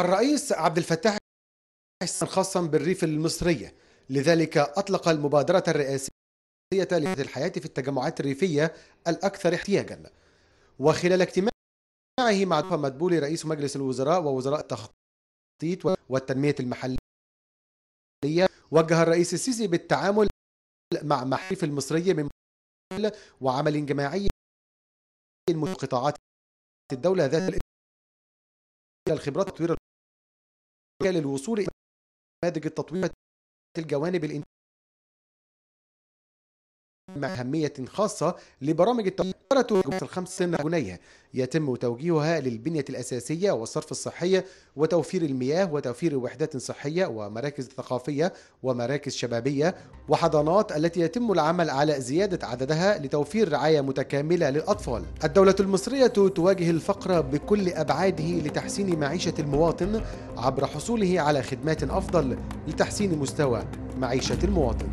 الرئيس عبد الفتاح خاصا بالريف المصرية لذلك أطلق المبادرة الرئاسية لهذه الحياة في التجمعات الريفية الأكثر احتياجا. وخلال اجتماعه مع مدبولي رئيس مجلس الوزراء ووزراء التخطيط والتنمية المحلية وجه الرئيس السيسي بالتعامل مع محيف المصرية من وعمل جماعي من قطاعات الدولة ذات الخبرات تطوير للوصول إلى نماذج التطوير الجوانب مع أهمية خاصة لبرامج التطوير الخمس سنة جنيه يتم توجيهها للبنية الأساسية والصرف الصحي وتوفير المياه وتوفير وحدات صحية ومراكز ثقافية ومراكز شبابية وحضانات التي يتم العمل على زيادة عددها لتوفير رعاية متكاملة للأطفال. الدولة المصرية تواجه الفقر بكل أبعاده لتحسين معيشة المواطن عبر حصوله على خدمات أفضل لتحسين مستوى معيشة المواطن.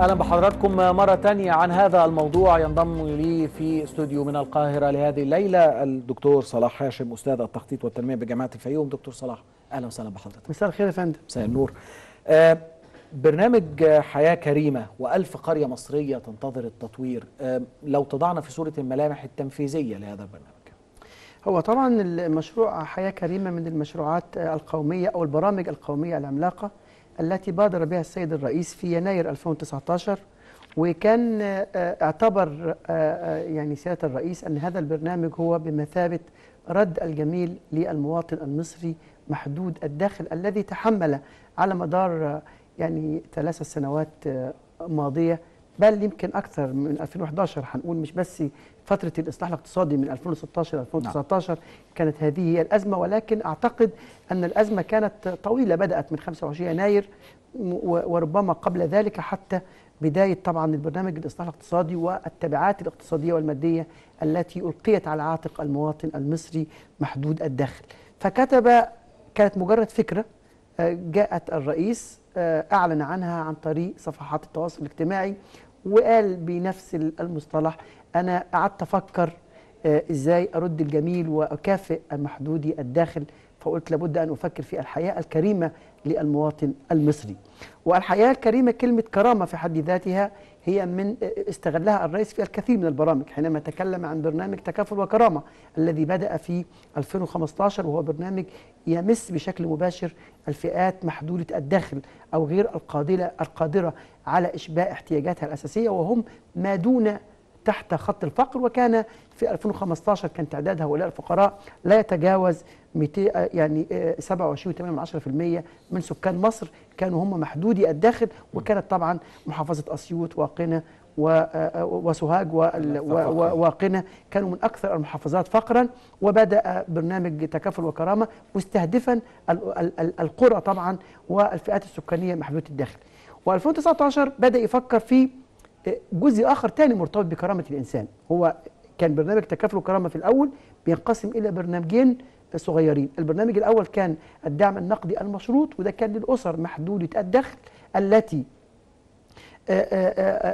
أهلا بحضراتكم مرة تانية عن هذا الموضوع. ينضم لي في استوديو من القاهرة لهذه الليلة الدكتور صلاح هاشم أستاذ التخطيط والتنمية بجامعة الفيوم. دكتور صلاح أهلا وسهلا بحضرتك. مساء الخير يا فندم. مساء النور. آه برنامج حياة كريمة وألف قرية مصرية تنتظر التطوير. آه لو تضعنا في صورة الملامح التنفيذية لهذا البرنامج. هو طبعا المشروع حياة كريمة من المشروعات القومية أو البرامج القومية العملاقة التي بادر بها السيد الرئيس في يناير 2019 وكان اعتبر يعني سيادة الرئيس أن هذا البرنامج هو بمثابة رد الجميل للمواطن المصري محدود الدخل الذي تحمل على مدار يعني ثلاث سنوات ماضية. بل يمكن أكثر من 2011 هنقول مش بس فترة الإصلاح الاقتصادي من 2016 2019 نعم. كانت هذه هي الأزمة ولكن أعتقد أن الأزمة كانت طويلة بدأت من 25 يناير وربما قبل ذلك حتى بداية طبعا البرنامج الإصلاح الاقتصادي والتبعات الاقتصادية والمادية التي ألقيت على عاتق المواطن المصري محدود الدخل فكتب كانت مجرد فكرة جاءت الرئيس أعلن عنها عن طريق صفحات التواصل الاجتماعي وقال بنفس المصطلح أنا قعدت أفكر إزاي أرد الجميل وأكافئ محدودي الداخل فقلت لابد أن أفكر في الحياة الكريمة للمواطن المصري. والحياة الكريمة كلمة كرامة في حد ذاتها هي من استغلها الرئيس في الكثير من البرامج حينما تكلم عن برنامج تكافل وكرامة الذي بدأ في 2015 وهو برنامج يمس بشكل مباشر الفئات محدودة الدخل أو غير القادره القادرة على إشباع احتياجاتها الأساسية وهم ما دون تحت خط الفقر وكان في 2015 كان تعداد هؤلاء الفقراء لا يتجاوز 200 يعني 27.8% من سكان مصر. كانوا هم محدودي الدخل وكانت طبعا محافظة أسيوط وقنا وسوهاج وقنا. كانوا من أكثر المحافظات فقرا وبدأ برنامج تكافل وكرامة مستهدفا القرى طبعا والفئات السكانية محدودة الدخل و2019 بدأ يفكر في جزء آخر ثاني مرتبط بكرامة الإنسان. هو كان برنامج تكافل وكرامه في الأول بينقسم إلى برنامجين صغيرين. البرنامج الأول كان الدعم النقدي المشروط وده كان للأسر محدودة الدخل التي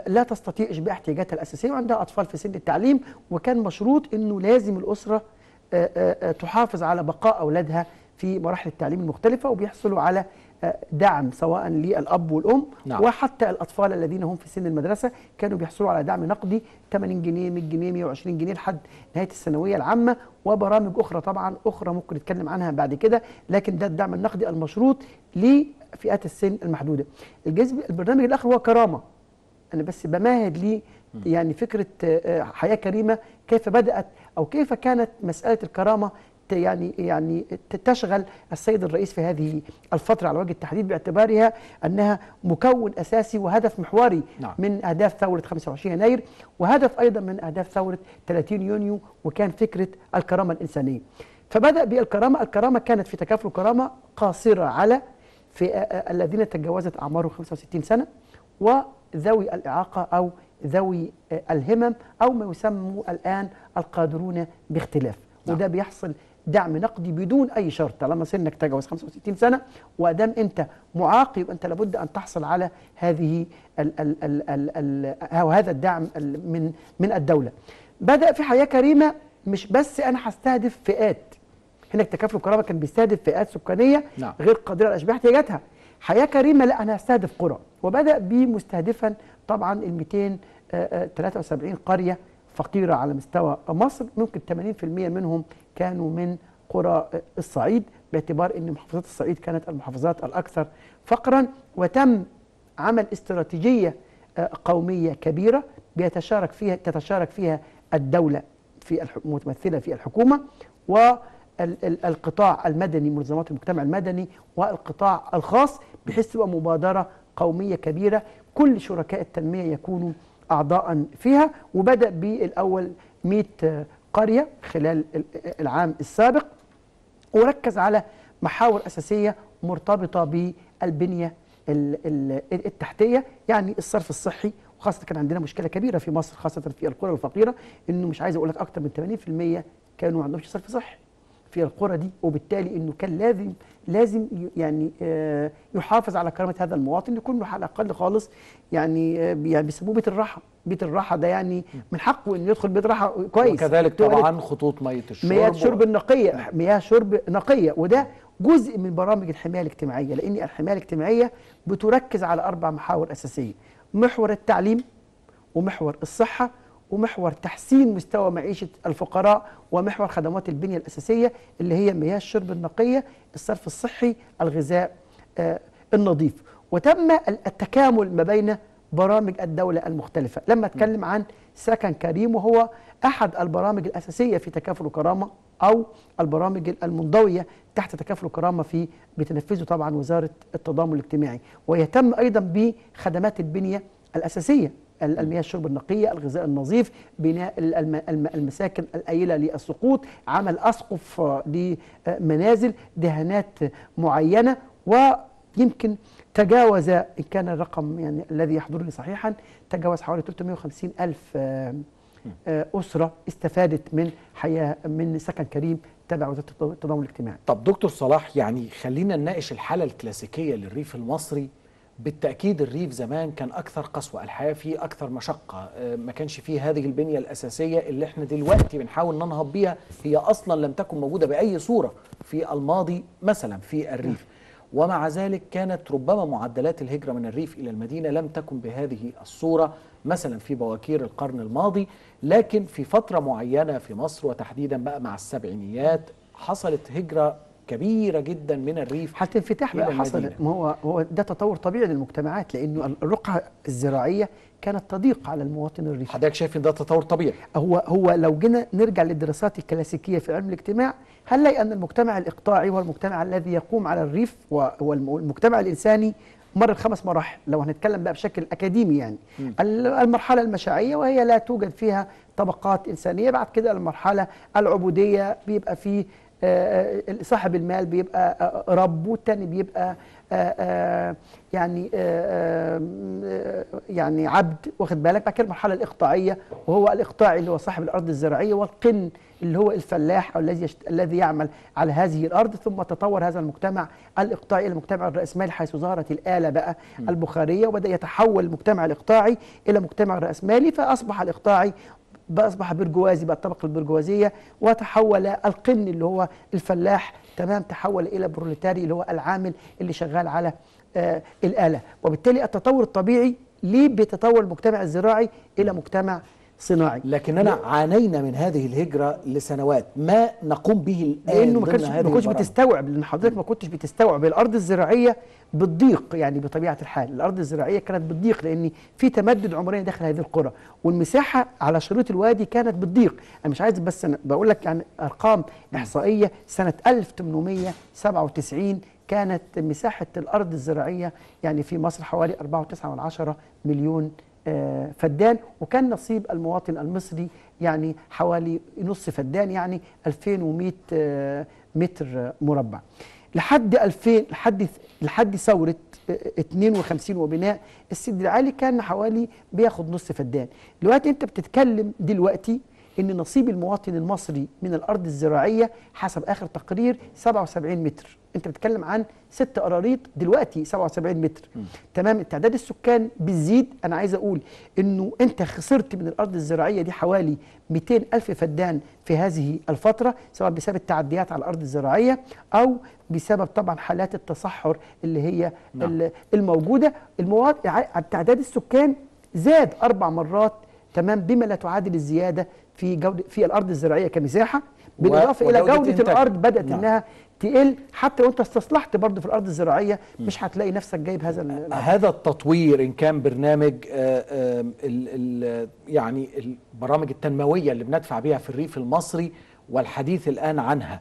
لا تستطيع اشباع احتياجاتها الأساسية وعندها أطفال في سن التعليم وكان مشروط إنه لازم الأسرة تحافظ على بقاء أولادها في مراحل التعليم المختلفة وبيحصلوا على دعم سواء للأب والأم نعم. وحتى الأطفال الذين هم في سن المدرسة كانوا بيحصلوا على دعم نقدي 80 جنيه 100 جنيه 120 جنيه لحد نهاية الثانوية العامة وبرامج أخرى طبعا أخرى ممكن نتكلم عنها بعد كده لكن ده الدعم النقدي المشروط لفئات السن المحدودة. الجذب البرنامج الآخر هو كرامة أنا بس بمهد لي يعني فكرة حياة كريمة كيف بدأت أو كيف كانت مسألة الكرامة يعني يعني تشغل السيد الرئيس في هذه الفترة على وجه التحديد باعتبارها أنها مكون أساسي وهدف محوري نعم. من أهداف ثورة 25 يناير وهدف أيضا من أهداف ثورة 30 يونيو وكان فكرة الكرامة الإنسانية. فبدأ بالكرامة، الكرامة كانت في تكافل كرامة قاصرة على في الذين تجاوزت أعمارهم 65 سنة وذوي الإعاقة أو ذوي الهمم أو ما يسمى الآن القادرون باختلاف. نعم. وده بيحصل دعم نقدي بدون أي شرط طالما سنك تجاوز 65 سنة وأدام أنت معاق يبقى أنت لابد أن تحصل على هذه ال ال ال ال ال أو هذا الدعم ال- من من الدولة. بدأ في حياة كريمة مش بس أنا هستهدف فئات هناك تكافل الكرامه كان بيستهدف فئات سكانية نعم. غير قادرة على اشباع احتياجاتها. حياة كريمة لا أنا هستهدف قرى وبدأ بمستهدفا طبعا ال 273 قرية فقيرة على مستوى مصر ممكن 80% منهم كانوا من قرى الصعيد باعتبار إن محافظات الصعيد كانت المحافظات الأكثر فقرا وتم عمل استراتيجية آه، قومية كبيرة بيتشارك فيها تتشارك فيها الدولة في متمثلة في الحكومة والقطاع المدني منظمات المجتمع المدني والقطاع الخاص بحيث تبقى مبادرة قومية كبيرة كل شركاء التنمية يكونوا اعضاء فيها. وبدأ بالأول 100 قرية خلال ال- العام السابق وركز على محاور أساسية مرتبطة بالبنية ال- ال- التحتية يعني الصرف الصحي. وخاصة كان عندنا مشكلة كبيرة في مصر خاصة في القرى الفقيرة إنه مش عايز أقول لك أكتر من 80% كانوا ما عندهمش صرف صحي. في القرى دي وبالتالي إنه كان لازم لازم يعني آه، يحافظ على كرامة هذا المواطن يكون له على الاقل خالص يعني آه، يعني بيسموه بيت الراحة. بيت الراحة ده يعني من حقه إنه يدخل بيت راحة كويس. وكذلك طبعا خطوط مية الشرب مياه شرب النقية. مياه شرب نقية. وده جزء من برامج الحماية الاجتماعية لأن الحماية الاجتماعية بتركز على أربع محاور أساسية محور التعليم ومحور الصحة ومحور تحسين مستوى معيشة الفقراء ومحور خدمات البنية الأساسية اللي هي مياه الشرب النقية الصرف الصحي الغذاء آه، النظيف. وتم ال- التكامل ما بين برامج الدولة المختلفة. لما أتكلم عن سكن كريم وهو أحد البرامج الأساسية في تكافل وكرامة أو البرامج المنضوية تحت تكافل وكرامة في بتنفذه طبعا وزارة التضامن الاجتماعي. ويهتم أيضا بخدمات البنية الأساسية. ال- المياه الشرب النقية الغذاء النظيف بناء ال- الم- الم- المساكن الآيلة للسقوط عمل أسقف لمنازل دهانات معينة ويمكن تجاوز إن كان الرقم يعني الذي يحضرني صحيحا تجاوز حوالي 350 ألف آه، آه، أسرة استفادت من حياة من سكن كريم تبع التض- التضامن الاجتماعي. طب دكتور صلاح يعني خلينا نناقش الحالة الكلاسيكية للريف المصري. بالتأكيد الريف زمان كان أكثر قسوة الحياة فيه أكثر مشقة. آه، ما كانش فيه هذه البنية الأساسية اللي إحنا دلوقتي بنحاول ننهض بيها. هي أصلا لم تكن موجودة بأي صورة في الماضي مثلا في الريف. ومع ذلك كانت ربما معدلات الهجرة من الريف إلى المدينة لم تكن بهذه الصورة مثلا في بواكير القرن الماضي. لكن في فترة معينة في مصر وتحديدا بقى مع السبعينيات حصلت هجرة كبيرة جدا من الريف إلى بقى حصل. ما هو هو ده تطور طبيعي للمجتمعات لأنه الرقعة الزراعية كانت تضيق على المواطن الريفي حضرتك شايف إن ده تطور طبيعي؟ هو هو لو جينا نرجع للدراسات الكلاسيكية في علم الاجتماع هنلاقي أن المجتمع الإقطاعي هو المجتمع الذي يقوم على الريف وهو الم- المجتمع الإنساني مر بخمس مراحل. لو هنتكلم بقى بشكل أكاديمي يعني. ال- المرحلة المشاعيه وهي لا توجد فيها طبقات إنسانية. بعد كده المرحلة العبودية بيبقى فيه صاحب المال بيبقى آه، رب والتاني بيبقى آه، آه، يعني آه، آه، يعني عبد واخد بالك؟ بعد كده المرحلة الإقطاعية وهو الاقطاعي اللي هو صاحب الأرض الزراعية والقن اللي هو الفلاح أو الذي يشت... الذي يعمل على هذه الأرض. ثم تطور هذا المجتمع الإقطاعي إلى المجتمع الراسمالي حيث ظهرت الآلة بقى البخارية وبدأ يتحول المجتمع الإقطاعي إلى مجتمع راسمالي فأصبح الإقطاعي بقى اصبح برجوازي بقى الطبقه البرجوازية وتحول القن اللي هو الفلاح تمام تحول إلى بروليتاري اللي هو العامل اللي شغال على آه الآلة. وبالتالي التطور الطبيعي ليه بيتطور المجتمع الزراعي إلى مجتمع صناعي. لكننا عانينا من هذه الهجرة لسنوات ما نقوم به الآن لأنه ما كانش ما كنتش. بتستوعب لأن حضرتك ما كنتش بتستوعب الأرض الزراعية بتضيق يعني بطبيعة الحال. الأرض الزراعية كانت بتضيق لأن في تمدد عمراني داخل هذه القرى والمساحة على شريط الوادي كانت بتضيق أنا مش عايز بس أنا بقول لك يعني أرقام إحصائية. سنة 1897 كانت مساحة الأرض الزراعية يعني في مصر حوالي 4.9 مليون فدان وكان نصيب المواطن المصري يعني حوالي نص فدان يعني 2100 آه، متر مربع. لحد 2000 لحد لحد ثورة آه، 52 وبناء السد العالي كان حوالي بياخد نص فدان. دلوقتي انت بتتكلم دلوقتي إن نصيب المواطن المصري من الأرض الزراعية حسب آخر تقرير 77 متر. أنت بتتكلم عن ست قراريط دلوقتي 77 متر. تمام؟ تعداد السكان بتزيد أنا عايز أقول إنه أنت خسرت من الأرض الزراعية دي حوالي 200 ألف فدان في هذه الفترة سواء بسبب التعديات على الأرض الزراعية أو بسبب طبعا حالات التصحر اللي هي نعم. الموجودة. المواد ع- تعداد السكان زاد أربع مرات تمام؟ بما لا تعادل الزيادة في جوده في الأرض الزراعية كمساحة بالإضافة إلى جودة إنتاج. الأرض بدأت نعم. إنها تقل حتى لو انت استصلحت برضه في الأرض الزراعية مش هتلاقي نفسك جايب هذا ال- هذا التطوير إن كان برنامج آه، آه، ال- ال- يعني البرامج التنموية اللي بندفع بها في الريف المصري والحديث الآن عنها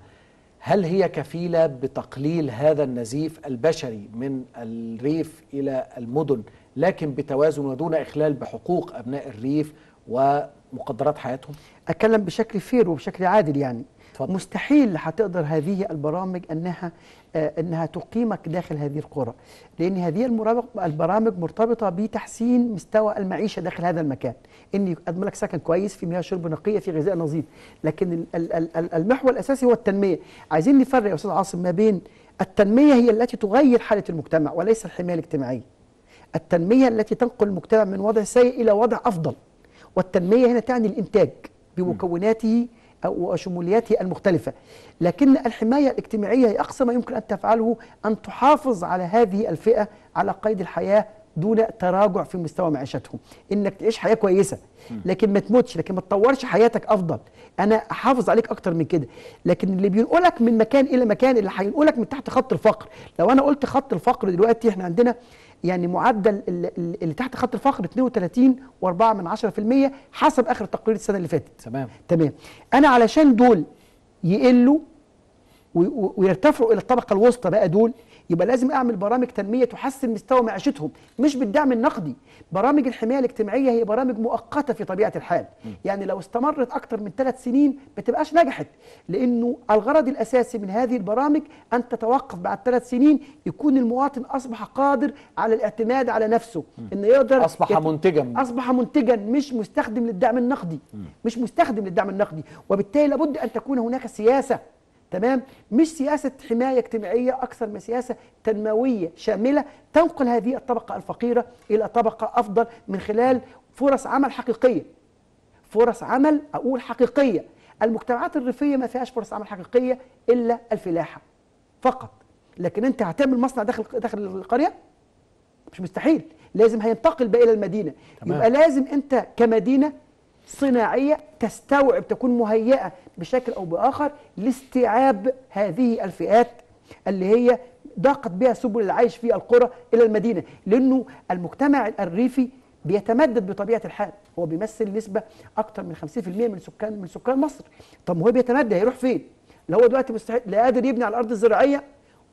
هل هي كفيلة بتقليل هذا النزيف البشري من الريف إلى المدن لكن بتوازن ودون إخلال بحقوق أبناء الريف ومقدرات حياتهم؟ أتكلم بشكل فير وبشكل عادل يعني. اتفضل. مستحيل هتقدر هذه البرامج أنها آه أنها تقيمك داخل هذه القرى لأن هذه البرامج مرتبطة بتحسين مستوى المعيشة داخل هذا المكان. ان يقدم لك سكن كويس في مياه شرب نقية في غذاء نظيف لكن ال- ال- ال- ال- المحور الأساسي هو التنمية. عايزين نفرق يا أستاذ عاصم ما بين التنمية هي التي تغير حالة المجتمع وليس الحماية الاجتماعية. التنمية التي تنقل المجتمع من وضع سيء إلى وضع أفضل. والتنمية هنا تعني الإنتاج بمكوناته وشمولياته المختلفة. لكن الحماية الاجتماعية هي أقصى ما يمكن أن تفعله أن تحافظ على هذه الفئة على قيد الحياة دون تراجع في مستوى معيشتهم. إنك تعيش حياة كويسة لكن ما تموتش لكن ما تطورش حياتك أفضل. أنا أحافظ عليك أكتر من كده. لكن اللي بينقلك من مكان إلى مكان اللي هينقلك من تحت خط الفقر. لو أنا قلت خط الفقر دلوقتي إحنا عندنا يعني معدل ال- ال- اللي تحت خط الفقر 32 و4 من 10% حسب آخر تقرير السنة اللي فاتت. تمام. تمام. أنا علشان دول يقلوا ويرتفعوا إلى الطبقة الوسطى بقى دول يبقى لازم أعمل برامج تنمية تحسن مستوى معيشتهم مش بالدعم النقدي. برامج الحماية الاجتماعية هي برامج مؤقتة في طبيعة الحال. يعني لو استمرت أكتر من ثلاث سنين ما تبقاش نجحت لأنه الغرض الأساسي من هذه البرامج أن تتوقف بعد ثلاث سنين يكون المواطن أصبح قادر على الاعتماد على نفسه إنه يقدر أصبح يت- منتجا. أصبح منتجا مش مستخدم للدعم النقدي. مش مستخدم للدعم النقدي. وبالتالي لابد أن تكون هناك سياسة تمام؟ مش سياسة حماية اجتماعية أكثر من سياسة تنموية شاملة تنقل هذه الطبقة الفقيرة إلى طبقة أفضل من خلال فرص عمل حقيقية. فرص عمل أقول حقيقية. المجتمعات الريفية ما فيهاش فرص عمل حقيقية إلا الفلاحة فقط. لكن أنت هتعمل مصنع داخل داخل القرية؟ مش مستحيل. لازم هينتقل بقى إلى المدينة. تمام. يبقى لازم أنت كمدينة صناعية تستوعب تكون مهيئة بشكل أو بآخر لاستيعاب هذه الفئات اللي هي ضاقت بها سبل العيش في القرى إلى المدينة لأنه المجتمع الريفي بيتمدد بطبيعة الحال. هو بيمثل نسبة أكثر من 50% من سكان من سكان مصر. طب هو بيتمدد هيروح فين؟ لو هو دلوقتي مستحيل لا قادر يبني على الأرض الزراعية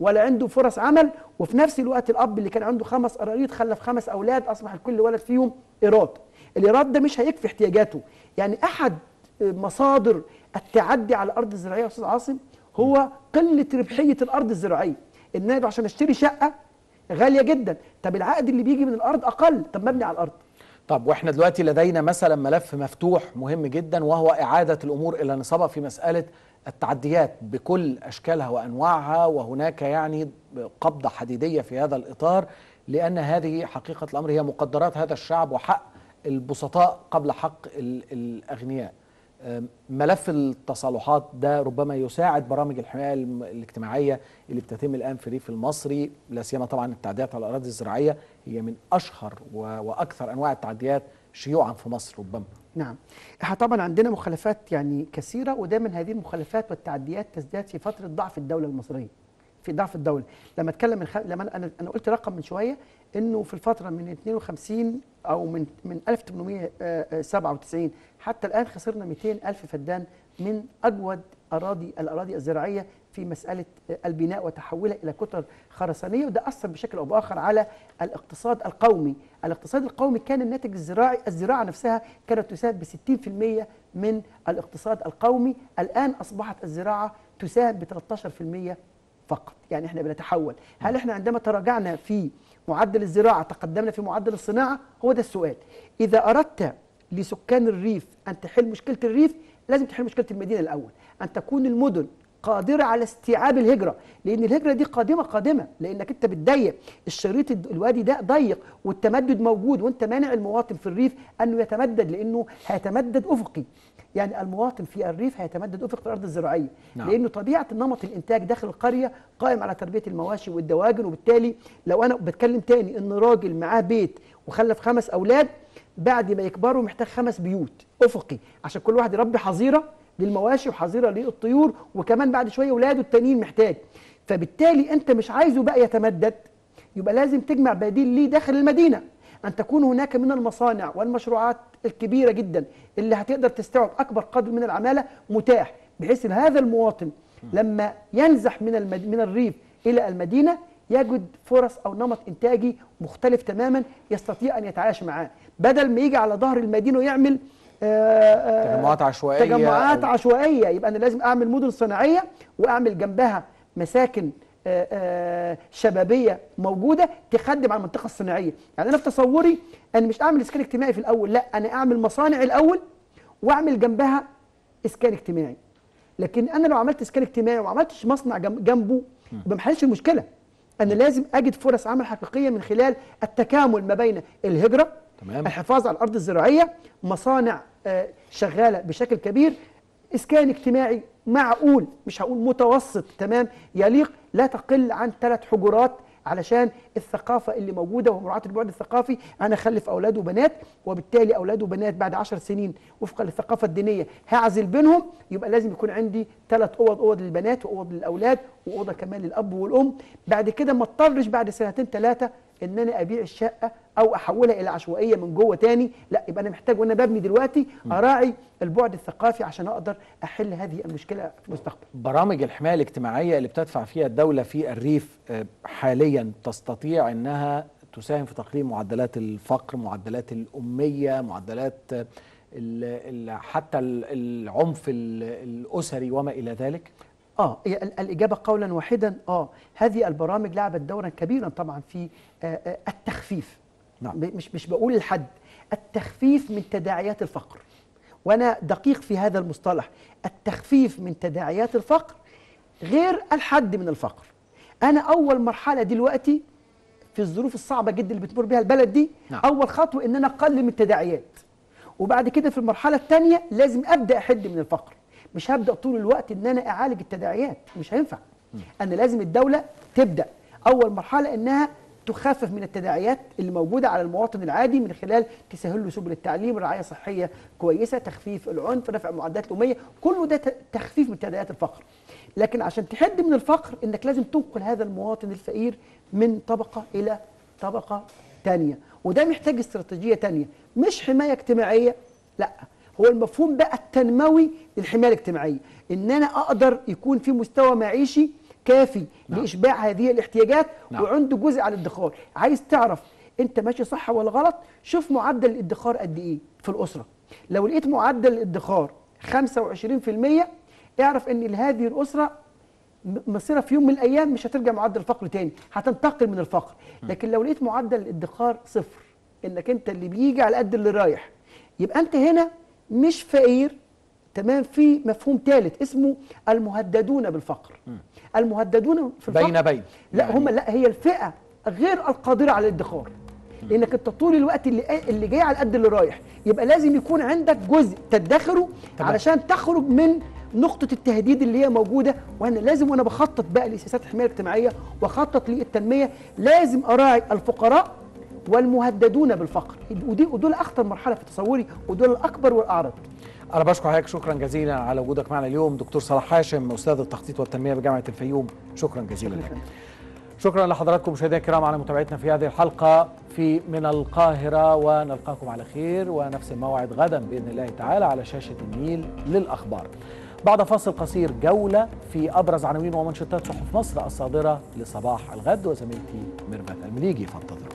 ولا عنده فرص عمل وفي نفس الوقت الأب اللي كان عنده خمس قراريط خلف خمس أولاد أصبح لكل ولد فيهم إيراد. الايراد ده مش هيكفي احتياجاته. يعني أحد مصادر التعدي على الأرض الزراعية يا أستاذ عاصم هو قلة ربحية الأرض الزراعية. إن أنا عشان أشتري شقة غالية جدا. طب العائد اللي بيجي من الأرض أقل. طب مبني على الأرض. طب وإحنا دلوقتي لدينا مثلا ملف مفتوح مهم جدا وهو إعادة الأمور إلى نصابها في مسألة التعديات بكل أشكالها وأنواعها وهناك يعني قبضة حديدية في هذا الإطار لأن هذه حقيقة الأمر هي مقدرات هذا الشعب وحق البسطاء قبل حق ال- الأغنياء. أم، ملف التصالحات ده ربما يساعد برامج الحماية الم- الاجتماعية اللي بتتم الآن في الريف المصري لا سيما طبعا التعديات على الأراضي الزراعية هي من أشهر و- وأكثر أنواع التعديات شيوعا في مصر ربما. نعم إحنا طبعا عندنا مخالفات يعني كثيرة ودايما هذه المخالفات والتعديات تزداد في فترة ضعف الدولة المصرية في ضعف الدولة لما أتكلم من. لما أنا أنا قلت رقم من شوية إنه في الفترة من 52 أو من من 1897 حتى الآن خسرنا 200 ألف فدان من أجود اراضي الأراضي الزراعية في مسألة البناء وتحولها إلى كتل خرسانية وده أثر بشكل أو بآخر على الاقتصاد القومي، الاقتصاد القومي كان الناتج الزراعي الزراعة نفسها كانت تساهم ب 60% من الاقتصاد القومي، الآن أصبحت الزراعة تساهم ب 13% فقط، يعني إحنا بنتحول، هل إحنا عندما تراجعنا في معدل الزراعة تقدمنا في معدل الصناعة؟ هو ده السؤال. إذا أردت لسكان الريف أن تحل مشكلة الريف لازم تحل مشكلة المدينة الأول أن تكون المدن قادرة على استيعاب الهجرة لأن الهجرة دي قادمة قادمة لأنك أنت بتضيق الشريط الوادي ده ضيق والتمدد موجود وأنت مانع المواطن في الريف أنه يتمدد لأنه هيتمدد أفقي يعني المواطن في الريف هيتمدد افق في الأرض الزراعية نعم. لأنه طبيعة نمط الإنتاج داخل القرية قائم على تربية المواشي والدواجن وبالتالي لو أنا بتكلم تاني إن راجل معاه بيت وخلف خمس أولاد بعد ما يكبروا محتاج خمس بيوت أفقي عشان كل واحد يربي حظيرة للمواشي وحظيرة للطيور وكمان بعد شوية أولاده التانيين محتاج فبالتالي أنت مش عايزه بقى يتمدد يبقى لازم تجمع بديل ليه داخل المدينة أن تكون هناك من المصانع والمشروعات الكبيرة جدا اللي هتقدر تستوعب أكبر قدر من العمالة متاح بحيث إن هذا المواطن لما ينزح من المد... من الريف إلى المدينة يجد فرص أو نمط إنتاجي مختلف تماما يستطيع أن يتعايش معاه. بدل ما يجي على ظهر المدينة ويعمل آه، آه، تجمعات عشوائية تجمعات أو- عشوائية. يبقى أنا لازم أعمل مدن صناعية وأعمل جنبها مساكن شبابية موجودة تخدم على المنطقة الصناعية. يعني أنا في تصوري أنا مش أعمل إسكان اجتماعي في الأول لا أنا أعمل مصانع الأول وأعمل جنبها إسكان اجتماعي. لكن أنا لو عملت إسكان اجتماعي وما عملتش مصنع جنب- جنبه يبقى ما حلش المشكلة. أنا لازم أجد فرص عمل حقيقية من خلال التكامل ما بين الهجرة تمام. الحفاظ على الأرض الزراعية مصانع آه، شغالة بشكل كبير إسكان اجتماعي معقول مش هقول متوسط تمام؟ يليق لا تقل عن ثلاث حجرات علشان الثقافة اللي موجودة ومراعاة البعد الثقافي. أنا أخلف أولاد وبنات وبالتالي أولاد وبنات بعد عشر سنين وفقا للثقافة الدينية هعزل بينهم يبقى لازم يكون عندي ثلاث أوض أوض للبنات وأوض للأولاد وأوضة كمان للأب والأم. بعد كده ما اضطرش بعد سنتين ثلاثة إن أنا أبيع الشقة أو أحولها إلى عشوائية من جوه تاني لا يبقى أنا محتاج وأنا ببني دلوقتي أراعي البعد الثقافي عشان أقدر أحل هذه المشكلة في المستقبل. برامج الحماية الاجتماعية اللي بتدفع فيها الدولة في الريف آه، حاليا تستطيع إنها تساهم في تقليل معدلات الفقر معدلات الأمية معدلات آه، ال- ال- حتى ال- العنف ال- الأسري وما إلى ذلك؟ آه الإجابة قولا واحدا آه. هذه البرامج لعبت دورا كبيرا طبعا في آه، آه، التخفيف. نعم. مش مش بقول الحد التخفيف من تداعيات الفقر. وأنا دقيق في هذا المصطلح التخفيف من تداعيات الفقر غير الحد من الفقر. أنا أول مرحلة دلوقتي في الظروف الصعبة جدا اللي بتمر بها البلد دي نعم. أول خطوة إن أنا أقلل من التداعيات. وبعد كده في المرحلة الثانية لازم أبدأ أحد من الفقر. مش هبدأ طول الوقت إن أنا أعالج التداعيات. مش هينفع. أنا لازم الدولة تبدأ أول مرحلة إنها تخفف من التداعيات اللي موجودة على المواطن العادي من خلال تسهل له سبل التعليم رعاية صحية كويسة تخفيف العنف رفع معدلات الأمية. كله ده تخفيف من تداعيات الفقر. لكن عشان تحد من الفقر إنك لازم تنقل هذا المواطن الفقير من طبقة إلى طبقة تانية. وده محتاج استراتيجية تانية. مش حماية اجتماعية لأ. هو المفهوم بقى التنموي للحماية الاجتماعية. إن أنا أقدر يكون في مستوى معيشي كافي نعم. لإشباع هذه الاحتياجات نعم. وعنده جزء على الادخار. عايز تعرف أنت ماشي صح ولا غلط؟ شوف معدل الادخار قد إيه في الأسرة. لو لقيت معدل الادخار 25% اعرف إن هذه الأسرة مصيرها في يوم من الأيام مش هترجع معدل الفقر تاني هتنتقل من الفقر. لكن لو لقيت معدل الادخار صفر إنك أنت اللي بيجي على قد اللي رايح يبقى أنت هنا مش فقير. تمام؟ في مفهوم ثالث اسمه المهددون بالفقر. المهددون في الفقر بين بين. لا يعني- هم لا هي الفئة غير القادرة على الادخار. لأنك أنت طول الوقت اللي اللي جاي على قد اللي رايح. يبقى لازم يكون عندك جزء تدخره تمام. علشان تخرج من نقطة التهديد اللي هي موجودة. وأنا لازم وأنا بخطط بقى لسياسات الحماية الاجتماعية وأخطط للتنمية لازم أراعي الفقراء والمهددون بالفقر. ودي ودول أخطر مرحلة في تصوري ودول الأكبر والأعرض. أنا بشكر حضرتك. شكرا جزيلا على وجودك معنا اليوم. دكتور صلاح هاشم أستاذ التخطيط والتنمية بجامعة الفيوم. شكرا جزيلا لك. شكرا. لحضراتكم مشاهدينا الكرام على متابعتنا في هذه الحلقة. في من القاهرة ونلقاكم على خير ونفس الموعد غدا بإذن الله تعالى على شاشة النيل للأخبار. بعد فاصل قصير جولة في أبرز عناوين ومنشطات صحف مصر الصادرة لصباح الغد. وزميلتي ميرفت المليجي فانتظروا.